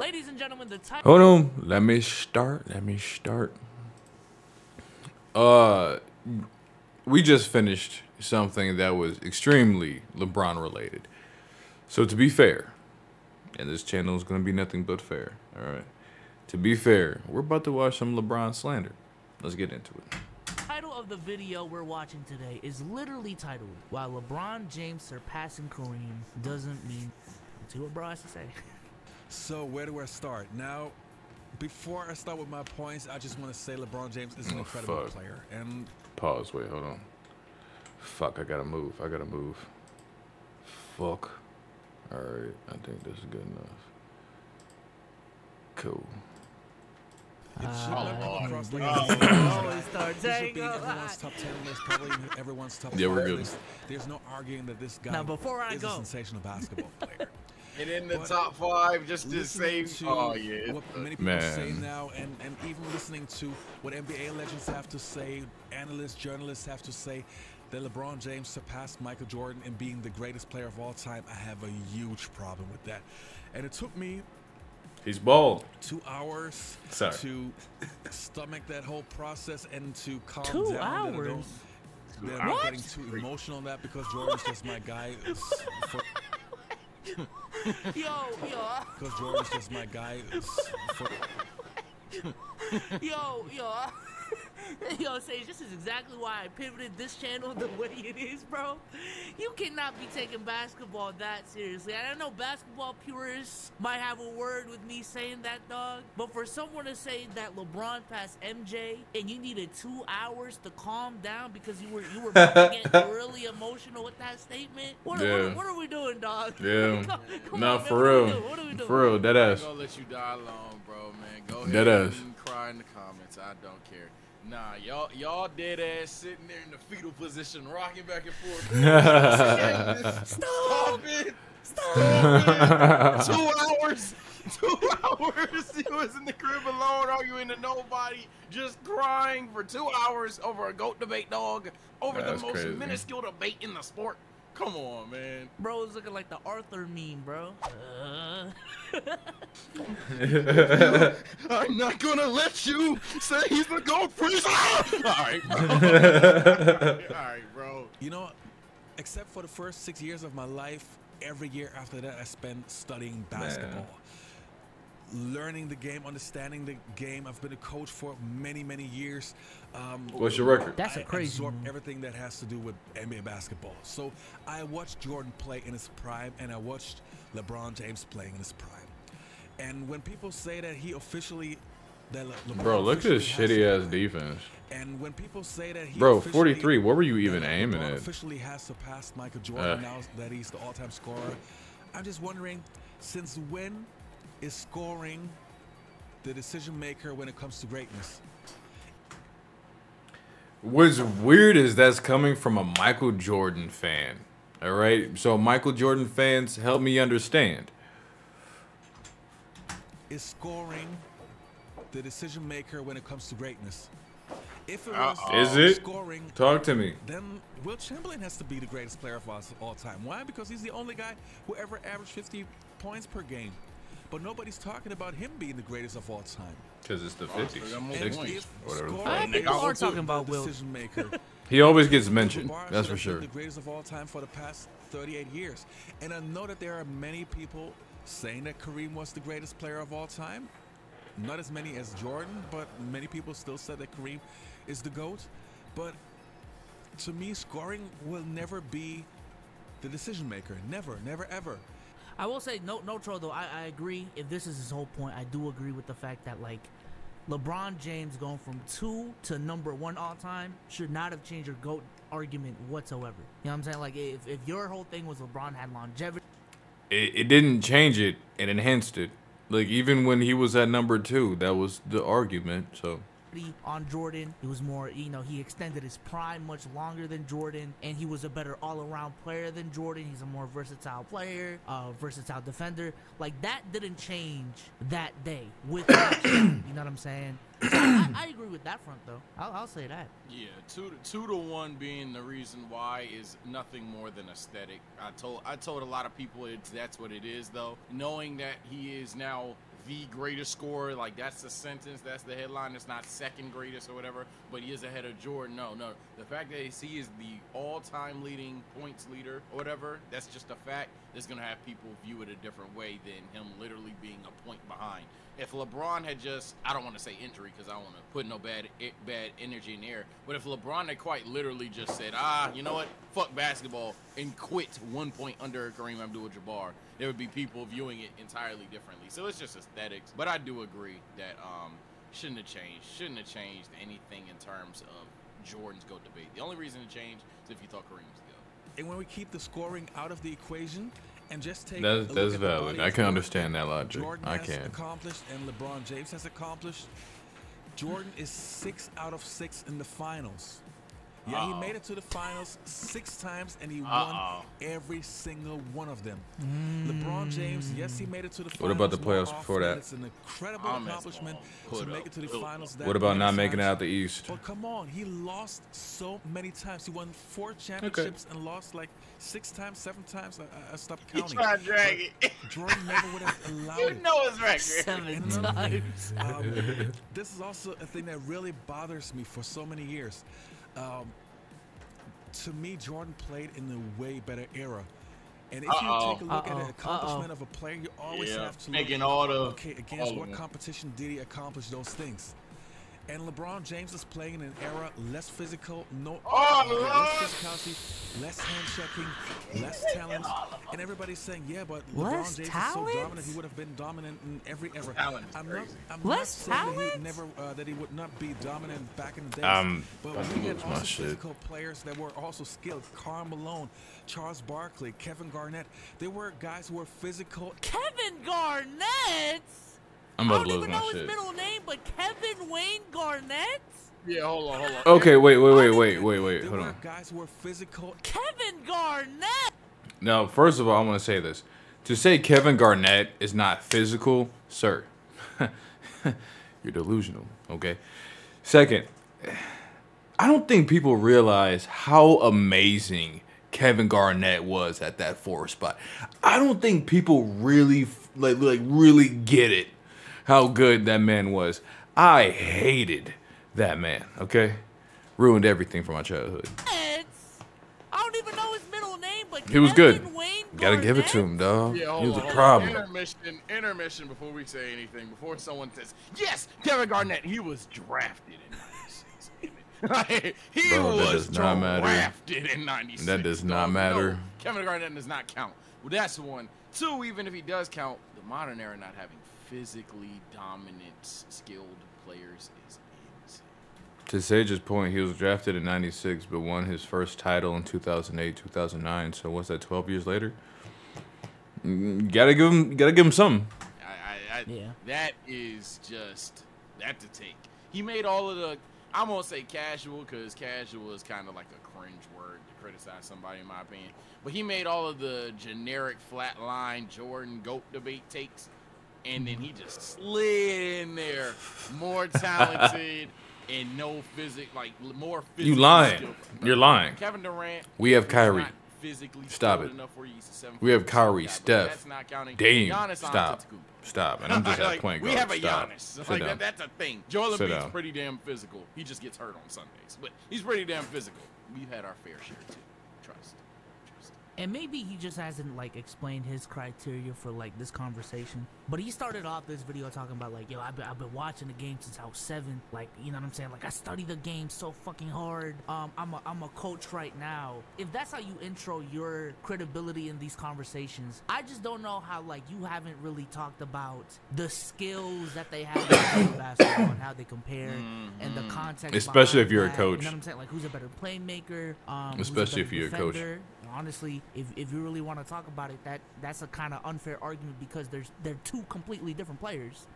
Ladies and gentlemen, the title. Hold on. Let me start. Let me start. Uh, we just finished something that was extremely LeBron related. So to be fair, and this channel is going to be nothing but fair. All right. To be fair, we're about to watch some LeBron slander. Let's get into it. title of the video we're watching today is literally titled "While LeBron James surpassing Kareem doesn't mean." See what bro has to say. So where do I start? Now, before I start with my points, I just want to say LeBron James is an Oh, incredible fuck. player, and Pause. Wait, hold on. Fuck, I gotta move. I gotta move. Fuck. Alright, I think this is good enough. Cool. it should uh, not come oh, across like oh, oh, oh starts He should be in saying, everyone's top 10 list, probably everyone's top Yeah, we're good. list. There's no arguing that this guy Now, before I is go- a sensational basketball player. And in the But top five, just to listening save. to Oh yeah. what many people say now, and, and even listening to what NBA legends have to say, analysts, journalists have to say, that LeBron James surpassed Michael Jordan in being the greatest player of all time, I have a huge problem with that. And it took me He's bald. two hours Sorry. to stomach that whole process and to calm Two down. that I don't- hours? That I'm getting too emotional on that because Jordan's just my guy. For, yo, yo, because Jordan's just my guy. Yo, yo. Yo, Sage, this is exactly why I pivoted this channel the way it is, bro. You cannot be taking basketball that seriously. And I know basketball purists might have a word with me saying that, dog. But for someone to say that LeBron passed MJ and you needed two hours to calm down because you were you were about to get really emotional with that statement, what, what- Yeah. what, are we doing, dog? Yeah. Come- come Nah, on, man, for what are we real. doing? What are we doing? For real, dead I'm ass. gonna let you die alone, bro, man. Go ahead Dead ass. and cry in the comments. I don't care. Nah, y'all, y'all dead ass sitting there in the fetal position, rocking back and forth. Stop it! Stop it! Two hours. Two hours. He was in the crib alone, arguing to nobody, just crying for two hours over a goat debate, dog. Over That's the most crazy. minuscule debate in the sport. Come on, man. Bro is looking like the Arthur meme, bro. Uh, I'm not gonna let you say he's the goat freezer. All right, bro. All right, bro. you know, except for the first six years of my life, every year after that I spent studying basketball. Learning the game, understanding the game. I've been a coach for many, many years. Um, What's your record? That's a I crazy absorb move. everything that has to do with NBA basketball. So I watched Jordan play in his prime, and I watched LeBron James playing in his prime. And when people say that he officially, that Le- LeBron Bro, look at his shitty ass surpassed- defense. And when people say that he, Bro, officially- 43. What were you even aiming LeBron at? Officially has surpassed Michael Jordan Ugh. now that he's the all-time scorer. I'm just wondering, since when is scoring the decision maker when it comes to greatness? What's weird is that's coming from a Michael Jordan fan. All right. So, Michael Jordan fans, help me understand. is scoring the decision maker when it comes to greatness. If it Uh-oh. was Is it? scoring, Talk to me. then Wilt Chamberlain has to be the greatest player of all, all time. Why? Because he's the only guy who ever averaged 50 points per game. But nobody's talking about him being the greatest of all time. Because it's the 50s, I'm on And 60s, point. if whatever. the scoring fuck. Is people are talking about Wilt. decision maker. He always gets mentioned. That's for sure. The greatest of all time for the past 38 years. And I know that there are many people saying that Kareem was the greatest player of all time. Not as many as Jordan, but many people still said that Kareem is the GOAT. But to me, scoring will never be the decision maker. Never, never, ever. I will say no, no troll though. I, I agree. If this is his whole point, I do agree with the fact that like LeBron James going from two to number one all time should not have changed your goat argument whatsoever. You know what I'm saying? Like if, if your whole thing was LeBron had longevity It, it didn't change it. It enhanced it. Like, even when he was at number two, that was the argument. So, on Jordan, it was more. You know, he extended his prime much longer than Jordan, and he was a better all-around player than Jordan. He's a more versatile player, uh, versatile defender. Like that didn't change that day with. you know what I'm saying? So I, I agree with that front though. I'll, I'll say that. Yeah, two to, two to one being the reason why is nothing more than aesthetic. I told I told a lot of people it's that's what it is though. Knowing that he is now the greatest scorer. Like that's the sentence, that's the headline. It's not second greatest or whatever, but he is ahead of Jordan. No, no. The fact that he is the all-time leading points leader or whatever, that's just a fact. That's gonna have people view it a different way than him literally being a point behind. If LeBron had just, I don't want to say injury because I don't want to put no bad bad energy in the air, but if LeBron had quite literally just said, ah, you know what, fuck basketball and quit one point under Kareem Abdul-Jabbar, there would be people viewing it entirely differently. So it's just aesthetics. But I do agree that um, shouldn't have changed. Shouldn't have changed anything in terms of Jordan's GOAT debate. The only reason to change is if you thought Kareem was GOAT. And when we keep the scoring out of the equation, and just take that's, that's valid. I can understand that logic. Jordan I can. accomplished and LeBron James has accomplished. Jordan is six out of six in the finals. Yeah, Uh-oh. he made it to the finals six times and he Uh-oh. won every single one of them. Mm. LeBron James, yes, he made it to the finals. What about the playoffs before that? It's an incredible I'm accomplishment to make it to the finals. what about not making it out the East? But come on, he lost so many times. He won four championships okay. and lost like six times, seven times. I, I stopped counting. You try to drag it. Jordan never would have allowed it. You know his record. Seven times. Um, this is also a thing that really bothers me for so many years. Um, to me, Jordan played in a way better era. And if Uh-oh. you take a look Uh-oh. at the accomplishment Uh-oh. of a player, you always yeah. have to look all the, okay against what competition did he accomplish those things. And LeBron James is playing in an era less physical, no oh, less physicality, less hand checking, less talent. And everybody's saying, yeah, but less LeBron James talent? is so dominant, he would have been dominant in every era. Talent I'm not, I'm less not saying that he never uh, that he would not be dominant back in the day. Um, but we had also physical players that were also skilled. Karl Malone, Charles Barkley, Kevin Garnett. They were guys who were physical. Kevin Garnett. I'm I don't even know shit. his middle name, but Kevin Wayne Garnett. Yeah, hold on, hold on. Okay, wait, wait, wait, wait, wait, wait. Hold on. Guys were physical. Kevin Garnett. Now, first of all, I want to say this: to say Kevin Garnett is not physical, sir, you're delusional. Okay. Second, I don't think people realize how amazing Kevin Garnett was at that four spot. I don't think people really like like really get it how good that man was. I hated that man, okay? Ruined everything from my childhood. It's, I don't even know his middle name, but he was good. Wayne Gotta give it to him, dog. Yeah, he was on, a problem. Intermission, intermission before we say anything, before someone says, yes, Kevin Garnett, he was drafted in 96. he Bro, was drafted matter. in 96. That does not matter. No, Kevin Garnett does not count. Well, that's one. Two, even if he does count, the modern era not having physically dominant, skilled players is insane. To Sage's point, he was drafted in 96 but won his first title in 2008, 2009. So what's that, 12 years later? Gotta give him, gotta give him some. I, I, I, yeah. That is just, that to take. He made all of the, I'm gonna say casual because casual is kind of like a cringe word to criticize somebody in my opinion. But he made all of the generic flatline Jordan GOAT debate takes and then he just slid in there, more talented and no physic, like more. You lying? You're lying. Kevin Durant. We have Kyrie. Stop it. We have Kyrie, Steph, Dame. Stop. Stop. And I'm just like, at point We have a Stop. Giannis. Like that, that's a thing. Joel Embiid's pretty damn physical. He just gets hurt on Sundays, but he's pretty damn physical. We've had our fair share too and maybe he just hasn't like explained his criteria for like this conversation. But he started off this video talking about like yo I've been, I've been watching the game since i was seven. Like you know what i'm saying? Like i study the game so fucking hard. Um i'm a, I'm a coach right now. If that's how you intro your credibility in these conversations i just don't know how like you haven't really talked about the skills that they have in basketball and how they compare mm-hmm. and the context especially if you're that, a coach you know what i'm saying? Like who's a better playmaker? Um especially if you're defender. a coach. honestly, if, if you really want to talk about it, that that's a kind of unfair argument because there's they're two completely different players.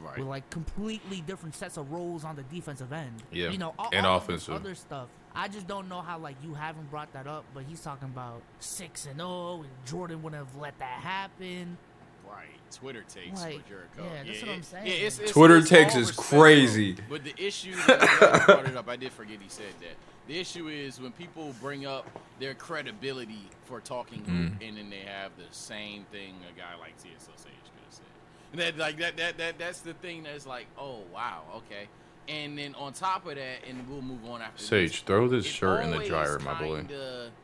Right. With like completely different sets of roles on the defensive end. Yeah. You know, all, and all offensive. other stuff. I just don't know how like you haven't brought that up, but he's talking about six and zero, oh, and Jordan wouldn't have let that happen. Right. Twitter takes like, your code. Yeah, that's yeah, what I'm saying. Yeah, it's, it's, Twitter it's takes is crazy. But the issue, that brought it up. I did forget he said that. The issue is when people bring up their credibility for talking, mm. and then they have the same thing a guy like TSO Sage could have said. That like that that that that's the thing that's like, oh wow, okay. And then on top of that, and we'll move on after Sage, this, throw this shirt in the dryer, my boy.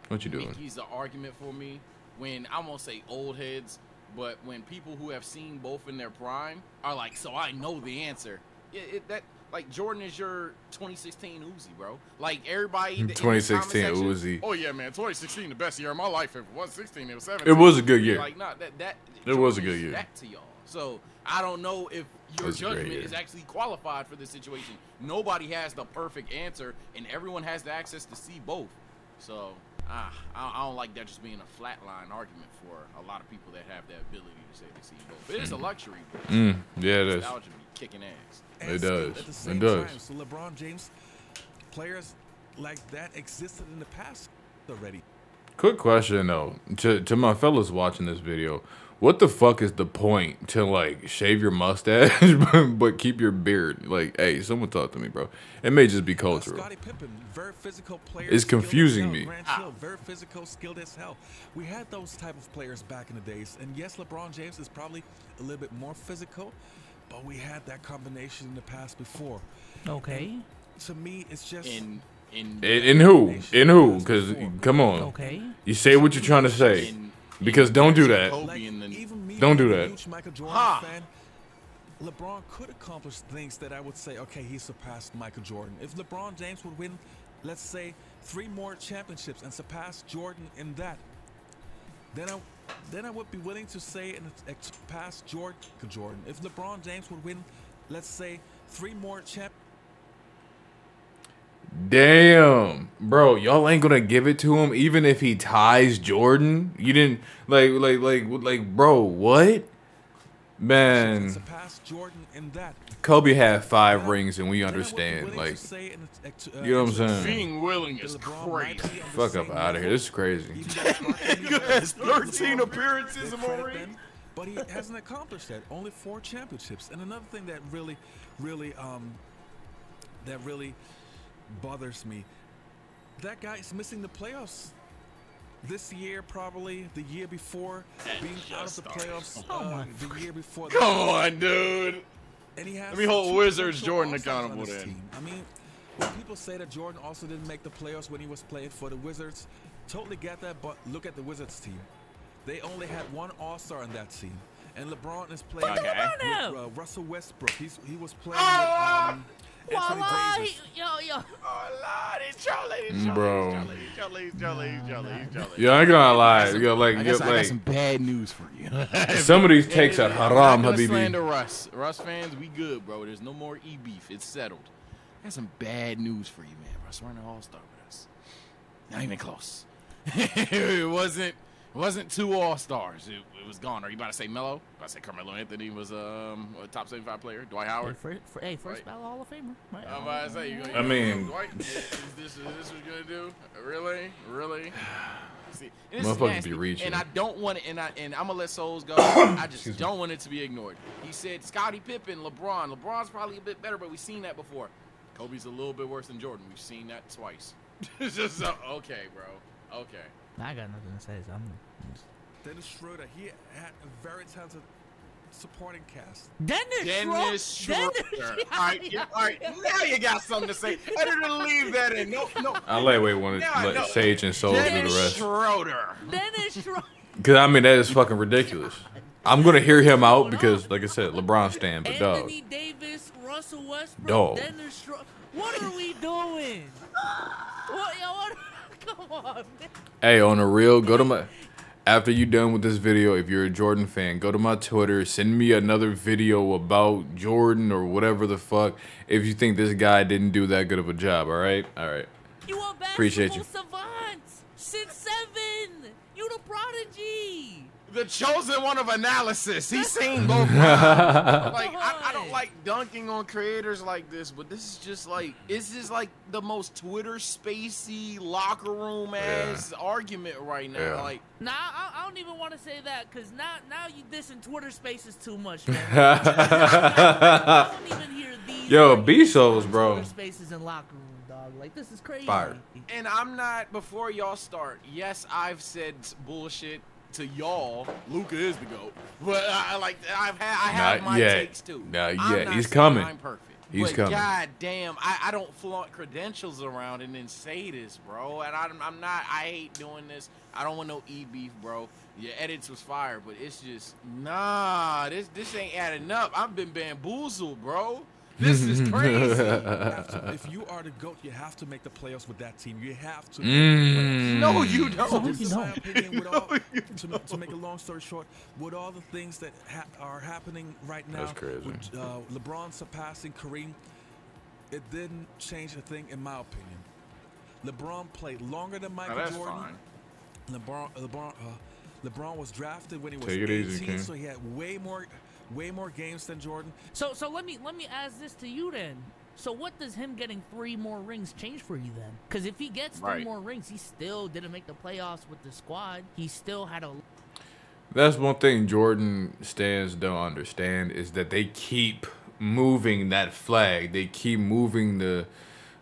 What you doing? He's the argument for me when I won't say old heads, but when people who have seen both in their prime are like, so I know the answer. It, it, that like Jordan is your 2016 Uzi, bro. Like everybody. in the 2016 section, Uzi. Oh yeah, man, 2016 the best year of my life. If it was 16, it was 17. It was a good year. Like not that that. It was a good year. That to y'all. So I don't know if your was a great judgment is actually qualified for this situation. Nobody has the perfect answer, and everyone has the access to see both. So ah, I, I don't like that just being a flatline argument for a lot of people that have that ability to say they see both. But It is a luxury, but Mm, yeah, it is. be kicking ass. And It does. At the It does. Time. So LeBron James, players like that existed in the past already. Quick question though, to to my fellas watching this video, what the fuck is the point to like shave your mustache but, but keep your beard? Like, hey, someone talk to me, bro. It may just be cultural. Scottie Pippen, very physical player. It's skilled as confusing hell. me. Grant ah. Hill, very physical, skilled as hell. We had those type of players back in the days, and yes, LeBron James is probably a little bit more physical, but we had that combination in the past before. Okay. To me, it's just In in In, in who? In who? Because come on, Okay. you say what you're trying to say. in Because don't do that. Like, and then even me, Don't do that. Huge Michael Jordan Ha! fan. LeBron could accomplish things that I would say, okay, he surpassed Michael Jordan. If LeBron James would win, let's say, three more championships and surpass Jordan in that, then I, then I would be willing to say and surpass Jordan. Jordan. If LeBron James would win, let's say, three more champ. Damn, bro, y'all ain't gonna give it to him even if he ties Jordan. You didn't like, like, like, like, bro, what? Man, Surpass Jordan in that. Kobe had five rings, and we then I would be understand. Like, to say and ex- you know what I'm saying? being willing that is LeBron crazy. be on the fuck up out of here. This is crazy. Even though it's not gonna be Nigga has 13 appearances, did Amaury. back then, But he hasn't accomplished that. Only four championships. And another thing that really, really, um, that really bothers me, that guy is missing the playoffs. This year, probably the year before, being out of the playoffs. Oh uh, my the year before. Come on, dude. And he has Let me hold Wizards Jordan accountable then. team. I mean, when people say that Jordan also didn't make the playoffs when he was playing for the Wizards, totally get that. But look at the Wizards team; they only had one All Star in that team, and LeBron is playing Okay. with uh, Russell Westbrook. He's he was playing Ah! with um, Anthony Voila! Yo, yo. Oh, Lord, he's Charlie, he's Mm, bro. Yo, I ain't gonna lie. Yo, like, I yo, guess I got some bad news for you. some of these takes are haram, not gonna Habibi. slander Russ. Russ fans, we good, bro. There's no more e beef. It's settled. I got some bad news for you, man. Russ weren't an all star with us. Not even close. it wasn't. It wasn't two all stars. It, it was gone. Are you about to say Melo? About to say Carmelo Anthony was um, a top 75 player. Dwight Hey, Howard. first, for, hey, first Right. ballot Hall of Famer. Right. I'm about to say you gonna. I mean- Dwight, is this is this what you're gonna do? Really, really? See, and this is Motherfuckers nasty, be reaching. And I don't want it. And I and I'm gonna let souls go. I just don't want it to be ignored. He said Scottie Pippen, LeBron. LeBron's probably a bit better, but we've seen that before. Kobe's a little bit worse than Jordan. We've seen that twice. it's just uh, okay, bro. Okay. I got nothing to say. So I'm. Dennis Schroeder. He had a very talented supporting cast. Dennis, Dennis Schroeder. Schroeder. All right, yeah, all right. Now you got something to say. I didn't leave that in. No, no. I let wait one Now I let Sage and Soul do the Dennis rest. Schroeder. Dennis Schroeder. Cause I mean that is fucking ridiculous. I'm gonna hear him out because, like I said, LeBron stand, but dog. Anthony Davis, Russell Westbrook, Dog. Dennis Schroeder. What are we doing? What, yo, what? Hey, on a real, go to my. After you done with this video, if you're a Jordan fan, go to my Twitter, send me another video about Jordan or whatever the fuck. If you think this guy didn't do that good of a job, all right, all right. You Appreciate you. savant. Since seven. You the prodigy. The chosen one of analysis. He's seen both. like I, I don't like dunking on creators like this, but this is just like this is like the most Twitter spacey locker room ass argument right now. Yeah. Like Nah, I, I don't even want to say that because now, now you dissing Twitter Spaces too much, man. I don't even hear these. Yo, B-Solz, on bro. Twitter Spaces and locker room, dog. Like this is crazy. Fire. And I'm not, before y'all start, yes, I've said bullshit to y'all, Luka is the goat. But I like I've had I have Not my yet. takes too. Not I'm yet. not He's coming. I'm perfect. He's but coming. God damn, I, I don't flaunt credentials around and then say this, bro. And I'm, I'm not. I hate doing this. I don't want no e beef, bro. Your edits was fire, but it's just nah. This this ain't adding up. I've been bamboozled, bro. This is crazy. You to- if you are the GOAT, you have to make the playoffs with that team. You have to. Mm. no, you don't. No, This you is my don't. opinion. With all, to, to make a long story short, with all the things that ha- are happening right now, That's crazy. with uh, LeBron surpassing Kareem, it didn't change a thing in my opinion. LeBron played longer than Michael Now, that's Jordan. fine. LeBron, LeBron, uh, LeBron was drafted when he was 18, easy, so he had way more, way more games than Jordan. So so let me let me ask this to you then. So what does him getting three more rings change for you then? Because if he gets three Right. more rings, he still didn't make the playoffs with the squad. He still had a That's one thing Jordan stands don't understand is that they keep moving that flag. They keep moving the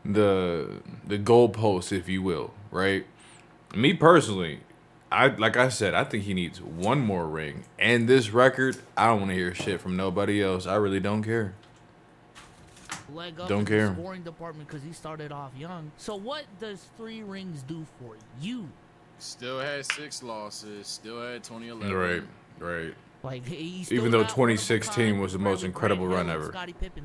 the the goalposts, if you will, right? Me personally, I like I said, I think he needs one more ring. And this record, I don't want to hear shit from nobody else. I really don't care. leg up Don't care. the scoring department because he started off young. So what does three rings do for you? Still had six losses. Still had 2011. Right, right. Like he Even though 2016 was the most incredible run ever. Scottie Pippen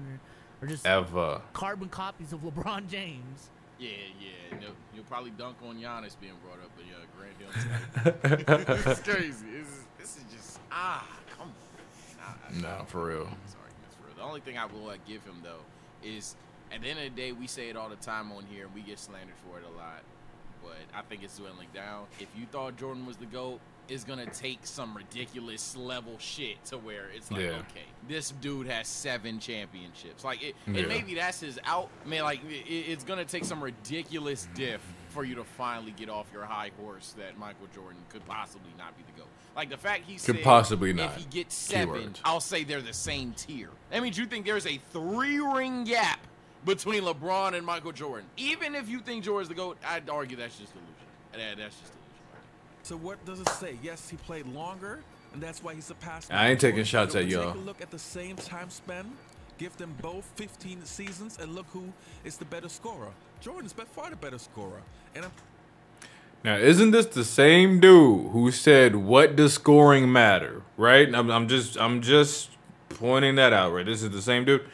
or, or just Ever. carbon copies of LeBron James. Yeah, yeah. You'll, you'll probably dunk on Giannis being brought up, but yeah, Grant Hill. it's crazy. This is, this is just ah, come on. man. I- I- Nah, for real. Argument's for real. The only thing I will like, give him though is at the end of the day, we say it all the time on here, and we get slandered for it a lot. But I think it's dwindling down. If you thought Jordan was the goat, it's gonna take some ridiculous level shit to where it's like, Yeah. okay, this dude has seven championships. Like, it, Yeah. and maybe that's his out. Man, like it, it's gonna take some ridiculous diff for you to finally get off your high horse that Michael Jordan could possibly not be the goat. Like the fact he Could said possibly not. If he gets seven, Keywords. I'll say they're the same tier. That means you think there's a three ring gap between LeBron and Michael Jordan. Even if you think Jordan's the GOAT, I'd argue that's just illusion. That, that's just illusion. So what does it say? Yes, he played longer, and that's why he surpassed. I ain't Michael taking shots at y'all. Take a look at the same time span. Give them both 15 seasons, and look who is the better scorer. Jordan is by far the better scorer, and I'm Now, isn't this the same dude who said, "What does scoring matter?" Right? I'm, I'm just, I'm just pointing that out. Right? This is the same dude.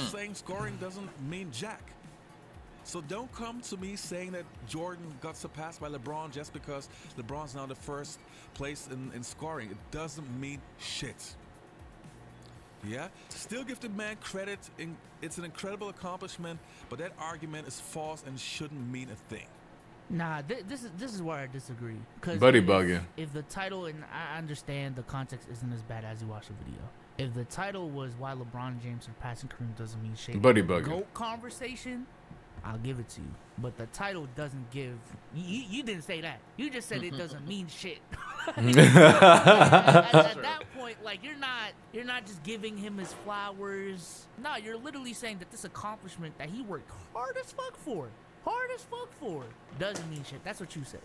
Mm. saying scoring doesn't mean jack. So don't come to me saying that Jordan got surpassed by LeBron just because LeBron's now the first place in, in scoring. It doesn't mean shit. Yeah? Still give the man credit. In, it's an incredible accomplishment, but that argument is false and shouldn't mean a thing. Nah, th- this is this is where I disagree. Cause Buddy if, bugging. If the title and I understand the context isn't as bad as you watch the video. If the title was why LeBron James surpassing Kareem doesn't mean shit. Buddy bugging. Goat conversation, I'll give it to you. But the title doesn't give. You, you, you didn't say that. You just said it mm-hmm. doesn't mean shit. at, at- at that point, like you're not you're not just giving him his flowers. No, you're literally saying that this accomplishment that he worked hard as fuck for, hard as fuck for, it. doesn't mean shit. That's what you said.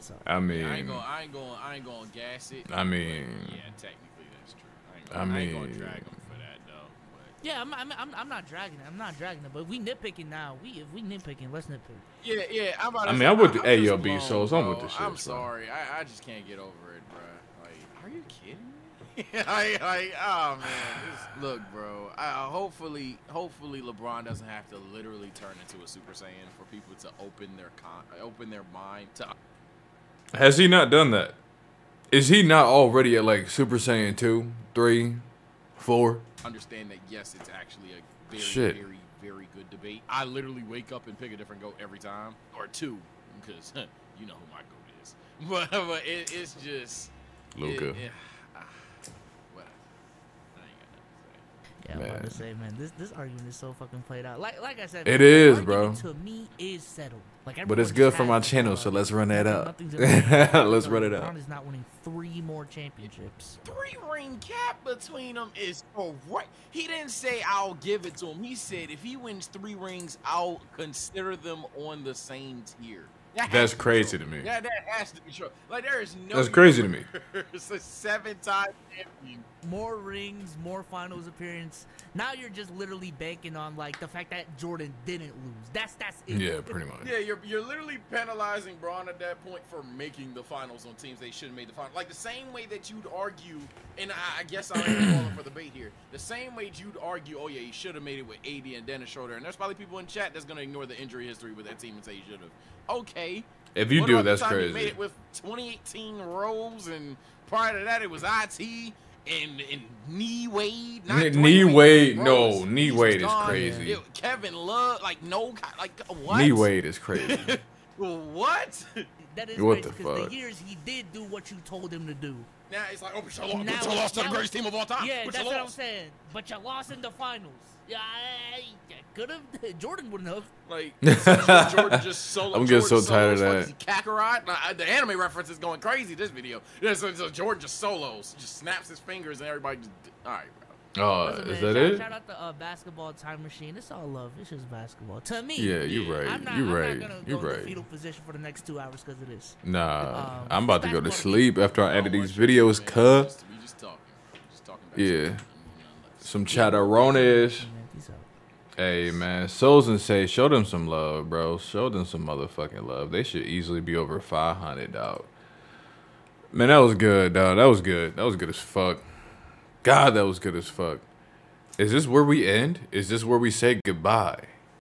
So I mean, I ain't gonna, I ain't gonna, I ain't gonna gas it. I mean, yeah, technically that's true. I ain't gonna, I ain't gonna mean- drag him for that though. But yeah, I'm, I'm, I'm, I'm not dragging it. I'm not dragging it. But if we nitpicking now. We if we nitpicking, let's nitpick. yeah, yeah. I'm about to I mean, say, I'm with the- I'm hey, just yo, B, blown, Solz, I'm with the shit, I'm sorry. I, I just can't get over it, bro. Like, are you kidding me? like, like, oh man, this, look, bro. I, I- hopefully, hopefully, LeBron doesn't have to literally turn into a Super Saiyan for people to open their con, open their mind to has he not done that? Is he not already at like Super Saiyan two, three, four? understand that yes, it's actually a very, Shit. very, very good debate. I literally wake up and pick a different goat every time, or two, because you know who my goat is. But, but it, it's just Luka. It, it, ah, whatever. I ain't got nothing to say. Yeah, I'm about to say, man, this this argument is so fucking played out. Like like I said, It man, is, bro. To me, is settled. Like, But it's good for my channel, bro. so let's run that up. Let's so run it LeBron up. is not winning three more championships. Three ring gap between them is correct. He didn't say I'll give it to him. He said if he wins three rings, I'll consider them on the same tier. That That's to crazy true. to me. Yeah, that has to be true. Like there is no. That's crazy to me. It's a seven-time champion. More rings, more finals appearance. Now you're just literally banking on like the fact that Jordan didn't lose. That's that's it. Yeah, pretty much. Yeah, you're you're literally penalizing Bron at that point for making the finals on teams they should have made the final. Like the same way that you'd argue, and I, I guess I'm falling for the bait here. The same way you'd argue, oh yeah, he should have made it with AD and Dennis Schroeder, and there's probably people in chat that's gonna ignore the injury history with that team and say he should have. Okay. If you What do, about the that's time he crazy. made it with 2018 Rose, and prior to that it was IT and and Knee Wade. Not Knee- Dwayne Knee Wade, no, Knee He was Wade is gone. crazy. It- Kevin Love, like no, like what? Knee Wade is crazy. What? That is What crazy the because fuck? the years he did do what you told him to do. Now it's like, oh, but you lost, Now- but you lost to the greatest team of all time. Yeah, but that's what I'm saying. But you lost in the finals. Yeah, I, I could have. Jordan wouldn't have. Like Jordan just solo. I'm getting Jordan so tired of that. Like, Kakarot? Like, the anime reference is going crazy. This video. Yeah, so, so Jordan just solos, just snaps his fingers, and everybody just. All right, bro. Oh, Listen, is man, that shout, it? Shout out the uh, basketball time machine. It's all love. It's just basketball. To me. Yeah, you're right. I'm not, you're I'm right. Not gonna You go right. fetal position for the next two hours because of this. Nah, Um, I'm about to go to sleep after I edit these videos, man. cuh. Just- We just talking. Just talking. Yeah. Some chatterones. Hey man, Solz and say show them some love, bro. Show them some motherfucking love. They should easily be over 500, dog. Man, that was good, dog. That was good. That was good as fuck. God, that was good as fuck. Is this where we end? Is this where we say goodbye?